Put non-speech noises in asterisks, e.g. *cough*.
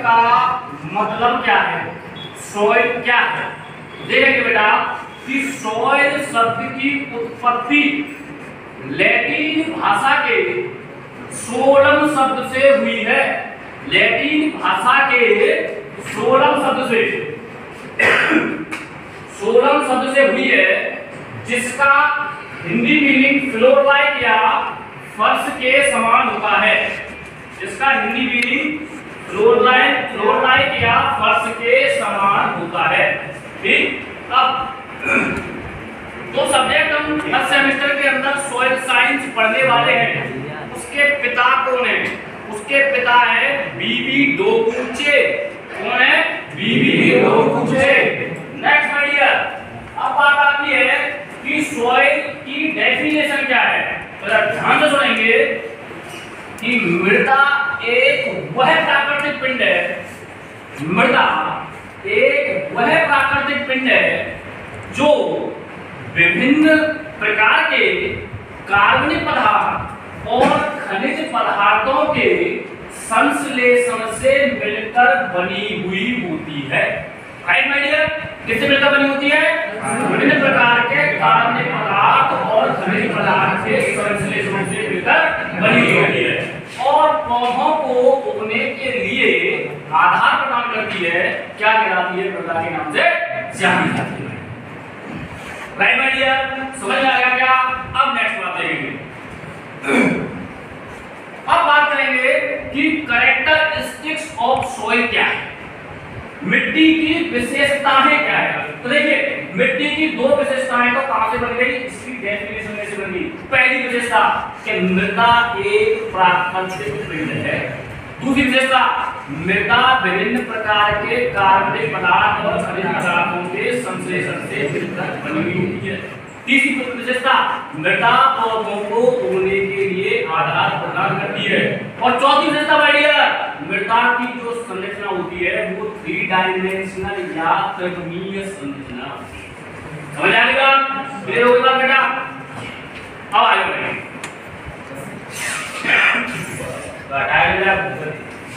का मतलब क्या है? सॉइल क्या है? देखेंगे बेटा, कि सॉइल शब्द की उत्पत्ति लैटिन भाषा के सोलम शब्द से हुई है। लैटिन भाषा के सोलम शब्द से। सोलम शब्द से हुई है, जिसका हिंदी मीनिंग फ्लोर लाइक या फर्श के समान होता है। जिसका Hindi meaning floor like floor like या फर्श के समान होता है। ठीक? अब, जो सब्जेक्ट हम हर सेमेस्टर के अंदर सॉइल साइंस पढ़ने वाले हैं, उसके पिता कौन है? उसके पिता है बीबी डोकुचे। कौन है? बीबी डोकुचे। नेक्स्ट माय अब बात आती है कि सॉइल की डेफिनेशन क्या है? तो ध्यान से सुनेंगे कि मृदा एक वह प्राकृतिक पिंड है। मृदा एक वह प्राकृतिक पिंड है जो विभिन्न प्रकार के कार्बनिक पदार्थ और खनिज पदार्थों के संश्लेषण से मिलकर बनी हुई होती है। किससे मिलकर बनी होती है? विभिन्न प्रकार के कार्बनिक पदार्थ और खनिज पदार्थ के संश्लेषण से मिलकर बनी हुई होती है। और पौधों को उगने के लिए आधार प्रदान करती है। क्या कहलाती है? मृदा के नाम से जानी जाती है। राइट माय डियर समझ में आया क्या? अब नेक्स्ट बात देखेंगे। *clears throat* अब बात करेंगे कि कैरेक्टरिस्टिक्स ऑफ़ सॉइल क्या है। मिट्टी की विशेषताएँ क्या है? तो देखिए मिट्टी की दो विशेषताएँ तो कहाँ से बन गई? इसकी डेफिनेशन में से बन गई। पहली विशेषता कि मृदा एक प्राकृतिक पिंड है। दूसरी विशेषता, मृदा विभिन्न प्रकार के कार्बनिक पदार्थ और खनिज पदार्थों के संश्लेषण से मिलकर बनी हुई होती है। तीसरी विशेषता, मृदा पौधों को उगने के लिए आधार प्रदान करती है। और चौथी विशेषता बढ़िया मृदा की जो संरचना होती है, वो थ्री डायमेंशनल या त्रिकोणीय संरचना